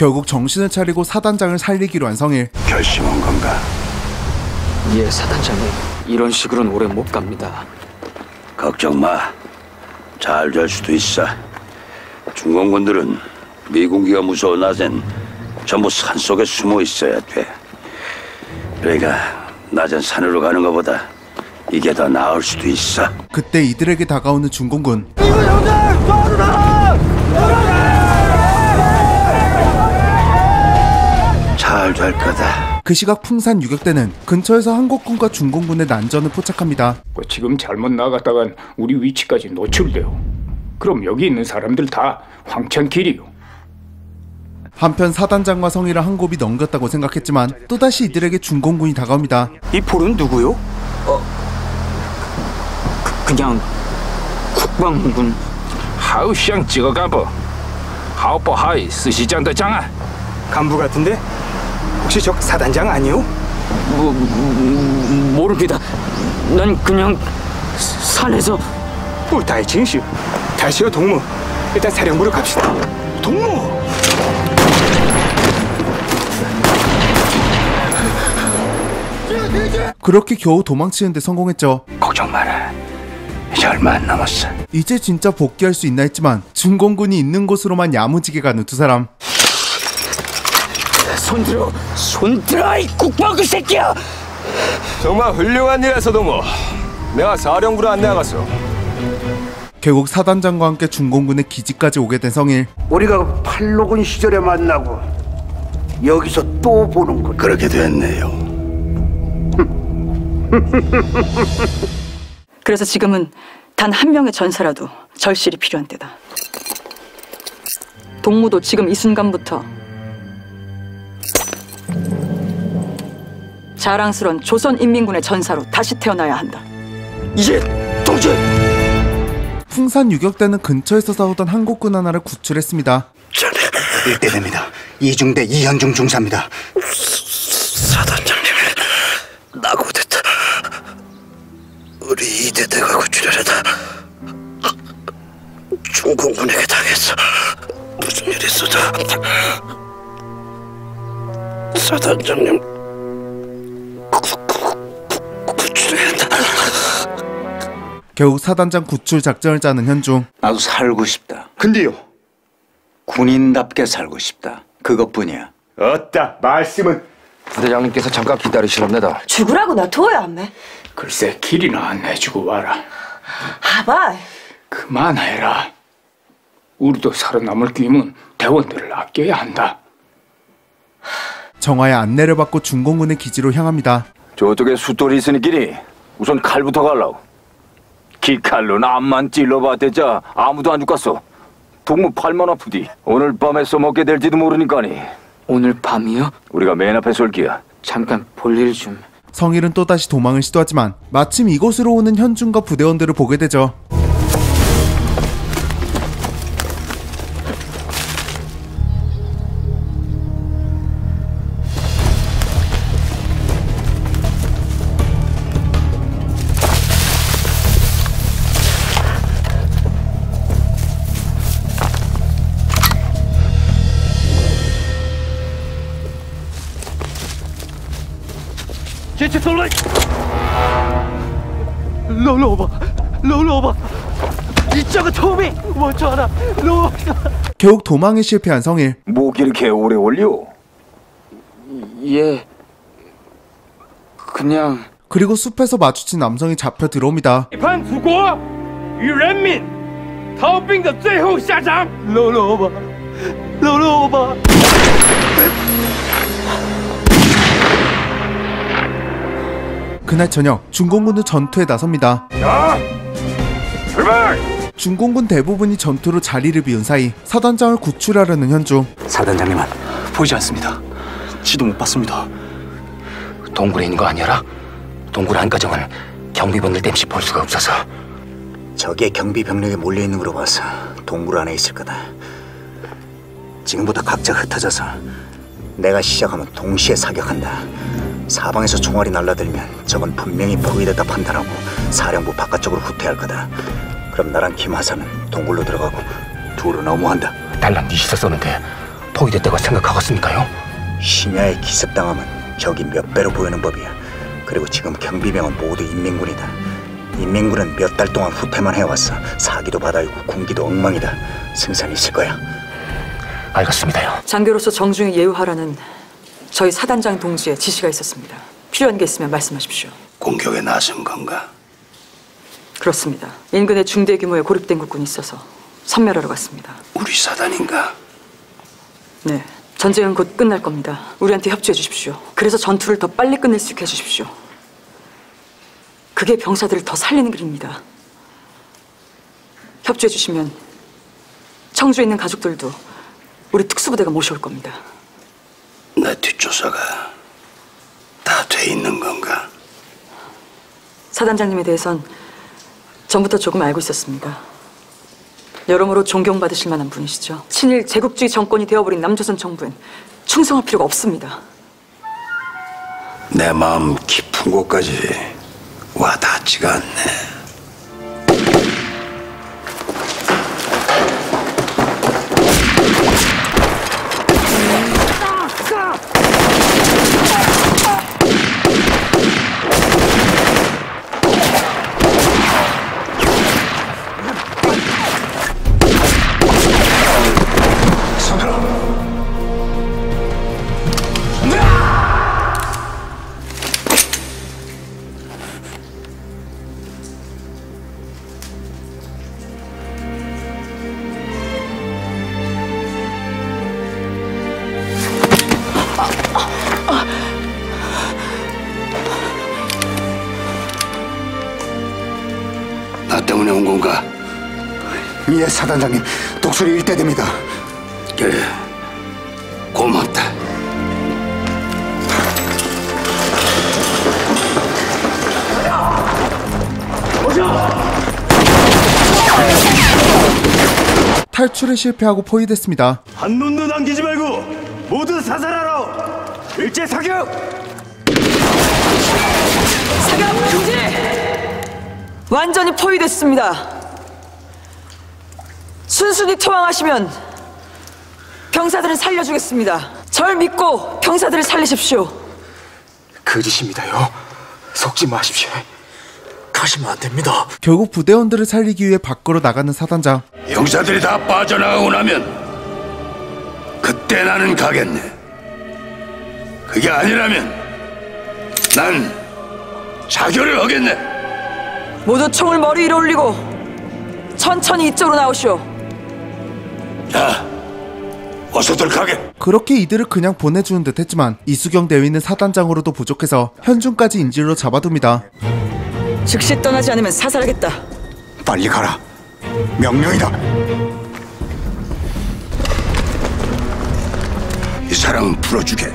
결국 정신을 차리고 사단장을 살리기로 한 성일. 결심한 건가? 예, 사단장님. 이런 식으로는 오래 못 갑니다. 걱정 마. 잘 될 수도 있어. 중공군들은 미군기가 무서워 낮엔 전부 산속에 숨어 있어야 돼. 그러니까 낮은 산으로 가는 것보다 이게 더 나을 수도 있어. 그때 이들에게 다가오는 중공군. 잘 될 거다. 그 시각 풍산 유격대는 근처에서 한국군과 중공군의 난전을 포착합니다. 그 지금 잘못 나갔다간 우리 위치까지 노출돼요. 그럼 여기 있는 사람들 다 황천길이요. 한편 사단장과 성의를 한 곱이 넘겼다고 생각했지만 또다시 이들에게 중공군이 다가옵니다. 이 폴은 누구요? 어, 그, 냥 국방군. 하우샹 찍어가보. 하오포하이 스시장더 장아. 간부 같은데? 혹시 저 사단장 아니요? 뭐, 음, 모릅니다. 난 그냥 산에서 뿔타의 진실. 다시요 동무. 일단 사령부로 갑시다. 동무. 그렇게 겨우 도망치는 데 성공했죠. 걱정 마라. 이제 얼마 안 남았어. 이제 진짜 복귀할 수 있나 했지만 중공군이 있는 곳으로만 야무지게 가는 두 사람. 손들어, 손들어 이 국방군 새끼야! 정말 훌륭한 일에서 동무. 내가 사령부로 안내하갔어. 결국 사단장과 함께 중공군의 기지까지 오게 된 성일. 우리가 팔로군 시절에 만나고 여기서 또 보는 것. 그렇게 됐네요. 그래서 지금은 단 한 명의 전사라도 절실히 필요한 때다. 동무도 지금 이 순간부터 자랑스런 조선인민군의 전사로 다시 태어나야 한다. 이제 동지! 풍산 유격대는 근처에서 싸우던 한국군 하나를 구출했습니다. 일대 됩니다. 이중대 이현중 중사입니다. 사단장님, 나고됐다. 우리 이대대가 구출하려다 중공군에게 당했어. 무슨 일 있어도 사단장님 구출해야. 결국 사단장 구출 작전을 짜는 현중. 나도 살고 싶다. 근데요. 군인답게 살고 싶다. 그것뿐이야. 어따 말씀은 부대장님께서 잠깐 기다리시랍니다. 죽으라고 놔둬야 안매. 글쎄 길이나 안 내주고 와라. 아바. 그만해라. 우리도 살아남을 끼면 대원들을 아껴야 한다. 정화의 안내를 받고 중공군의 기지로 향합니다. 저쪽에 숫돌이 있으니끼리 우선 칼부터 갈라고. 기칼로는 앞만 찔러봤대자 아무도 안 죽겠어. 동무 팔만 아프디. 오늘 밤에 써먹게 될지도 모르니까니. 오늘 밤이요? 우리가 맨 앞에 설기야. 잠깐 볼일 좀. 성일은 또다시 도망을 시도하지만 마침 이곳으로 오는 현중과 부대원들을 보게 되죠. 결국 도망에 실패한 성일. 뭐 이렇게 오래 올려? 예. 그냥 그리고 숲에서 마주친 남성이 잡혀 들어옵니다. 反祖国与人民逃兵的最后下场。搂搂吧，搂搂吧。 그날 저녁 중공군은 전투에 나섭니다. 출발! 중공군 대부분이 전투로 자리를 비운 사이 사단장을 구출하려는 현중. 사단장님은 보이지 않습니다. 지도 못 봤습니다. 동굴에 있는 거 아니라? 동굴 안가정은 경비병들 땜시 볼 수가 없어서 적의 경비 병력에 몰려 있는 걸로 봐서 동굴 안에 있을 거다. 지금부터 각자 흩어져서 내가 시작하면 동시에 사격한다. 사방에서 총알이 날라들면 적은 분명히 포위됐다 판단하고 사령부 바깥쪽으로 후퇴할 거다. 그럼 나랑 김하사는 동굴로 들어가고 둘은 너무한다. 달랑 니시서 쏘는데 포위됐다고 생각하겠습니까요? 심야에 기습당하면 적이 몇 배로 보이는 법이야. 그리고 지금 경비병은 모두 인민군이다. 인민군은 몇 달 동안 후퇴만 해왔어. 사기도 받아이고 군기도 엉망이다. 승산이 있을 거야. 알겠습니다요. 장교로서 정중히 예우하라는 저희 사단장 동지의 지시가 있었습니다. 필요한 게 있으면 말씀하십시오. 공격에 나선 건가? 그렇습니다. 인근에 중대 규모의 고립된 국군이 있어서 섬멸하러 갔습니다. 우리 사단인가? 네. 전쟁은 곧 끝날 겁니다. 우리한테 협조해 주십시오. 그래서 전투를 더 빨리 끝낼 수 있게 해 주십시오. 그게 병사들을 더 살리는 길입니다. 협조해 주시면 청주에 있는 가족들도 우리 특수부대가 모셔올 겁니다. 내 뒷조사가 다 돼 있는 건가? 사단장님에 대해선 전부터 조금 알고 있었습니다. 여러모로 존경받으실 만한 분이시죠. 친일 제국주의 정권이 되어버린 남조선 정부엔 충성할 필요가 없습니다. 내 마음 깊은 곳까지 와 닿지가 않네. 사단장님. 독수리 일대됩니다. 그래. 고맙다. 탈출에 실패하고 포위됐습니다. 한 놈도 남기지 말고 모두 사살하라. 일제 사격. 사격 금지! 완전히 포위됐습니다. 순순히 투항하시면 병사들을 살려주겠습니다. 절 믿고 병사들을 살리십시오. 거짓입니다요. 속지 마십시오. 가시면 안 됩니다. 결국 부대원들을 살리기 위해 밖으로 나가는 사단장. 용사들이 다 빠져나가고 나면 그때 나는 가겠네. 그게 아니라면 난 자교를 하겠네. 모두 총을 머리 위로 올리고 천천히 이쪽으로 나오시오. 자, 어서들 가게. 그렇게 이들을 그냥 보내주는 듯 했지만 이수경 대위는 사단장으로도 부족해서 현중까지 인질로 잡아둡니다. 즉시 떠나지 않으면 사살하겠다. 빨리 가라. 명령이다. 이 사람은 풀어주게.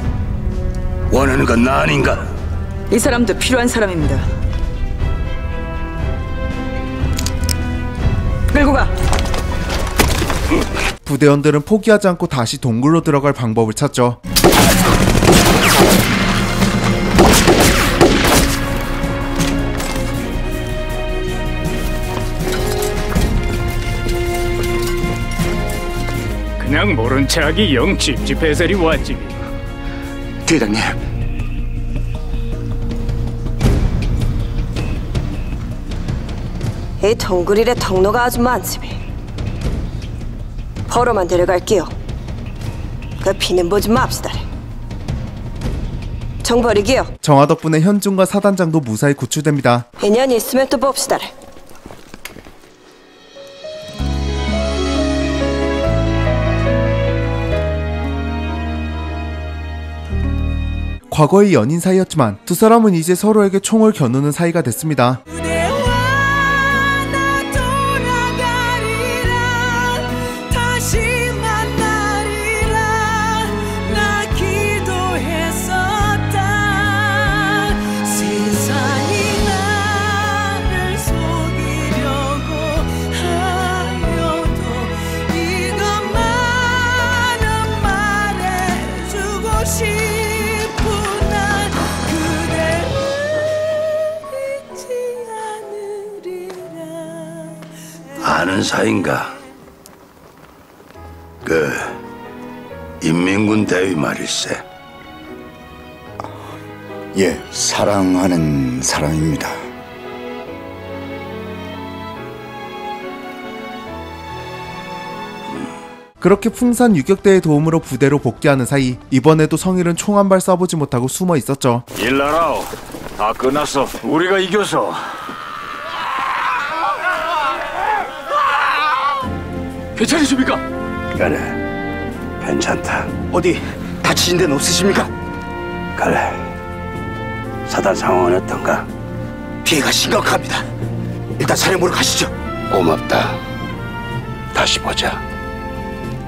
원하는 건 나 아닌가? 이 사람도 필요한 사람입니다. 부대원들은 포기하지 않고 다시 동굴로 들어갈 방법을 찾죠. 그냥 모른 척하기 영 찝찝해서리 왔지. 대장님. 이 동굴이래 통로가 아주 많지 미. 벌어만 데려갈게요. 그 피는 보지 맙시다. 정벌이기요. 정화 덕분에 현중과 사단장도 무사히 구출됩니다. 인연 있으면 또 봅시다. 과거의 연인 사이였지만 두 사람은 이제 서로에게 총을 겨누는 사이가 됐습니다. 아는 사이인가? 그 인민군 대위 말일세. 예, 사랑하는 사람입니다. 그렇게 풍산 유격대의 도움으로 부대로 복귀하는 사이 이번에도 성일은 총 한 발 쏴보지 못하고 숨어 있었죠. 일나라오. 다 끝났어. 우리가 이겼어. 괜찮으십니까? 그래, 괜찮다. 어디 다치신 데는 없으십니까? 그래. 사단 상황은 어떤가? 피해가 심각합니다. 일단 사령부로 가시죠. 고맙다. 다시 보자.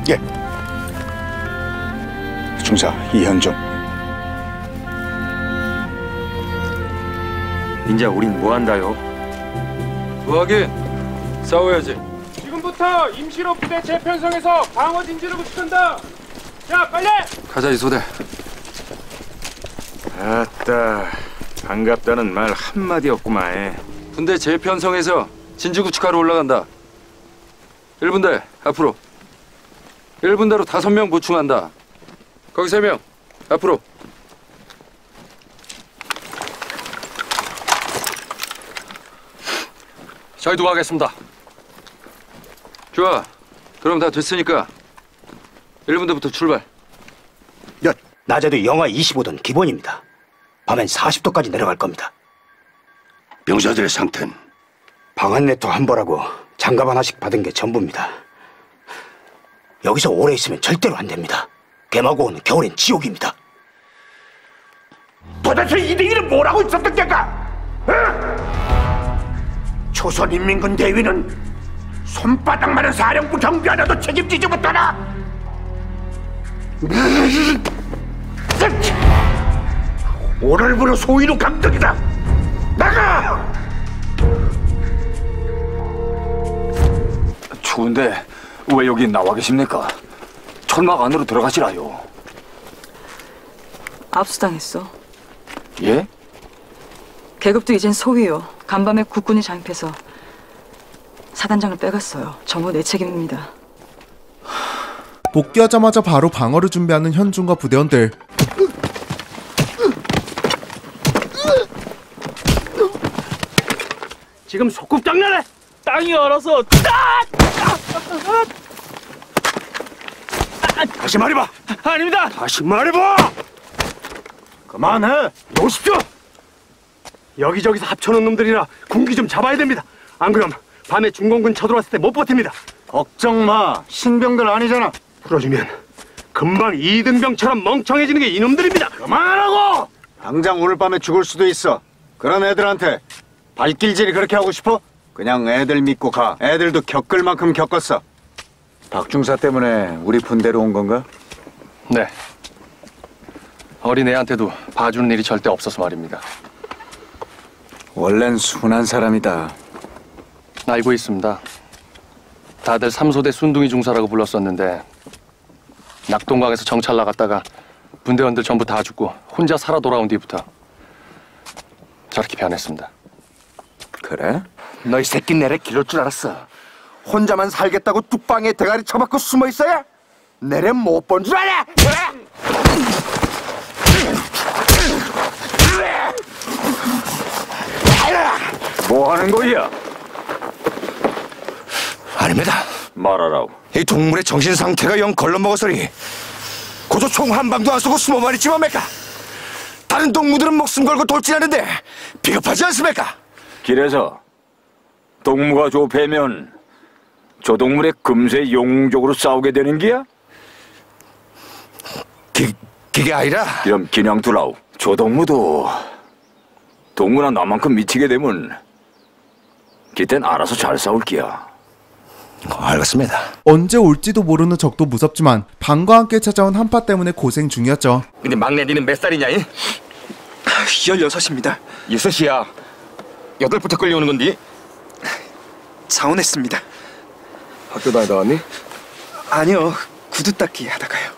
예. 중사 이현종. 이제 우린 뭐 한다요? 뭐하긴 싸워야지. 지금부터 임시로 부대 재편성해서 방어 진지를 구축한다. 자, 빨리! 가자 이소대. 아따 반갑다는 말 한마디 없구만 군대 재편성해서 진지 구축하러 올라간다. 1분대 앞으로. 1분대로 다섯 명 보충한다. 거기 세명 앞으로. 잘 도와가겠습니다. 좋아. 그럼 다 됐으니까 1분대부터 출발. 야, 낮에도 영하 25도는 기본입니다. 밤엔 40도까지 내려갈 겁니다. 병사들의 상태는 방한 네트 한 벌하고 장갑 하나씩 받은 게 전부입니다. 여기서 오래 있으면 절대로 안 됩니다. 개마고 오는 겨울엔 지옥입니다. 도대체 이등이는 뭐라고 있었던 게가? 조선인민군 대위는 손바닥만한 사령부 경비 하나도 책임지지 못하나? 오늘부로 소위로 감독이다. 나가! 추운데 왜 여기 나와 계십니까? 천막 안으로 들어가시라요. 압수당했어. 예? 계급도 이젠 소위요. 간밤에 국군이 잠입해서 사단장을 빼갔어요. 전부 내 책임입니다. 복귀하자마자 바로 방어를 준비하는 현중과 부대원들. 지금 소꿉장난해. 땅이 얼어서 다시 말해봐. 아닙니다. 다시 말해봐. 그만해. 놓으십시오. 여기저기서 합쳐놓은 놈들이라 군기 좀 잡아야 됩니다. 안 그럼 밤에 중공군 쳐들어왔을 때 못 버팁니다. 걱정 마. 신병들 아니잖아. 풀어주면 금방 이등병처럼 멍청해지는 게 이놈들입니다. 그만하라고! 당장 오늘 밤에 죽을 수도 있어. 그런 애들한테 발길질이 그렇게 하고 싶어? 그냥 애들 믿고 가. 애들도 겪을 만큼 겪었어. 박중사 때문에 우리 분대로 온 건가? 네. 어린애한테도 봐주는 일이 절대 없어서 말입니다. 원래는 순한 사람이다. 알고 있습니다. 다들 삼소대 순둥이 중사라고 불렀었는데 낙동강에서 정찰 나갔다가 분대원들 전부 다 죽고 혼자 살아 돌아온 뒤부터 저렇게 변했습니다. 그래? 너희 새끼 내래 기를 줄 알았어. 혼자만 살겠다고 뚝방에 대가리 쳐박고 숨어 있어야? 내래 못 본 줄 알아? 뭐 하는 거야? 아닙니다. 말하라오. 이 동물의 정신 상태가 영 걸러먹었으니 고조 총 한 방도 안 쏘고 숨어만 있지 뭡니까? 다른 동무들은 목숨 걸고 돌진하는데 비겁하지 않습니까? 길에서 동무가 좁으면 저 동물의 금세 영웅적으로 싸우게 되는 기야? 기, 그게 아니라 그럼 그냥 두라오. 저 동무도 동무나 나만큼 미치게 되면 그땐 알아서 잘 싸울 기야. 알겠습니다. 언제 올지도 모르는 적도 무섭지만 방과 함께 찾아온 한파 때문에 고생 중이었죠. 근데 막내 니는 몇 살이냐? 이? 16입니다 여섯이야. 여덟부터 끌려오는 건디? 자원했습니다 학교 다니다 왔니? 아니요 구두 닦기 하다가요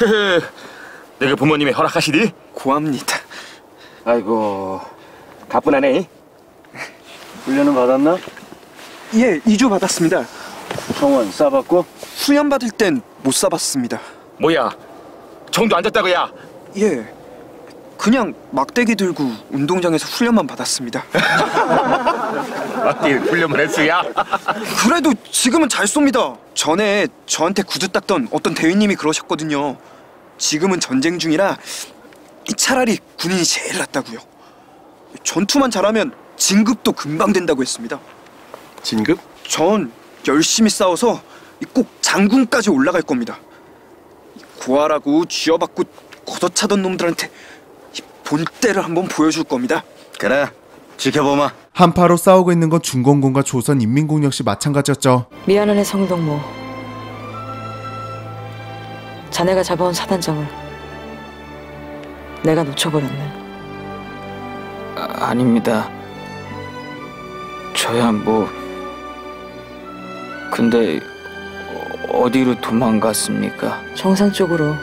헤헤. 내가 부모님이 허락하시디? 고합니다 아이고 가뿐하네. 훈련은 받았나? 예 2주 받았습니다 총은 쏴봤고? 수련 받을 땐못 쏴봤습니다 뭐야? 정도 안 졌다고 야? 예. 그냥 막대기 들고 운동장에서 훈련만 받았습니다. 막대기 훈련만 했어야? 그래도 지금은 잘 쏩니다. 전에 저한테 구두 닦던 어떤 대위님이 그러셨거든요. 지금은 전쟁 중이라 차라리 군인이 제일 낫다고요. 전투만 잘하면 진급도 금방 된다고 했습니다. 진급? 전 열심히 싸워서 꼭 장군까지 올라갈 겁니다. 고아라고 쥐어받고 걷어차던 놈들한테 이 본때를 한번 보여줄 겁니다. 그래 지켜보마 한파로 싸우고 있는 건 중공군과 조선인민군 역시 마찬가지였죠. 미안하네 성동무. 자네가 잡아온 사단장을 내가 놓쳐버렸네. 아, 아닙니다. 저야 뭐 근데 어- 어디로 도망갔습니까? 정상 쪽으로.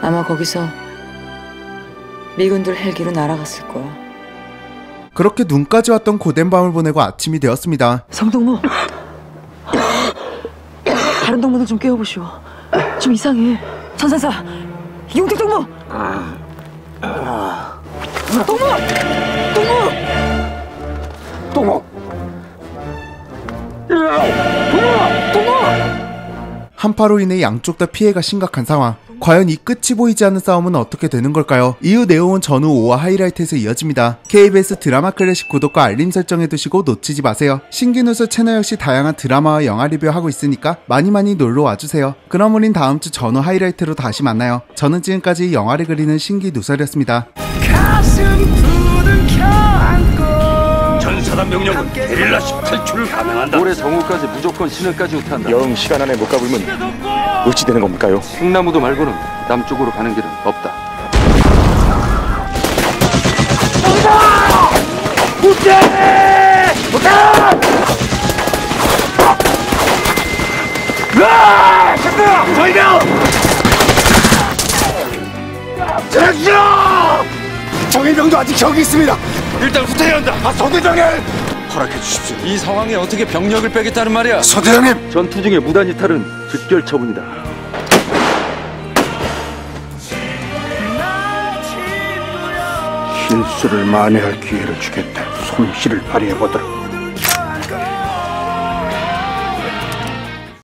아마 거기서 미군들 헬기로 날아갔을 거야. 그렇게 눈까지 왔던 고된 밤을 보내고 아침이 되었습니다. 성동무. 다른 동무들 좀 깨워보시오. 좀 이상해. 천사사. 용택 동무. 동무. 동무. 동무. 한파로 인해 양쪽 다 피해가 심각한 상황. 과연 이 끝이 보이지 않는 싸움은 어떻게 되는 걸까요? 이후 내용은 전후 5화 하이라이트에서 이어집니다. KBS 드라마 클래식 구독과 알림 설정해 두시고 놓치지 마세요. 신기누스 채널 역시 다양한 드라마와 영화 리뷰하고 있으니까 많이 많이 놀러 와주세요. 그럼 우린 다음 주 전후 하이라이트로 다시 만나요. 저는 지금까지 영화를 그리는 신기누설이었습니다. 전 사단 명령은 게릴라식 탈출을 감행한다. 올해 정오까지 무조건 시내까지 우탄다. 영 시간 안에 못 가보면 어찌 되는 겁니까요? 횡나무도 말고는 남쪽으로 가는 길은 없다. 아! 잠깐! 저희가! 정일병도 아직 저기 있습니다. 일단 후퇴해야 한다. 아, 서대장님! 허락해 주십시오. 이 상황에 어떻게 병력을 빼겠다는 말이야? 서대장님! 전투 중에 무단 이탈은 즉결 처분이다. 실수를 만회할 기회를 주겠다. 솜씨를 발휘해보도록.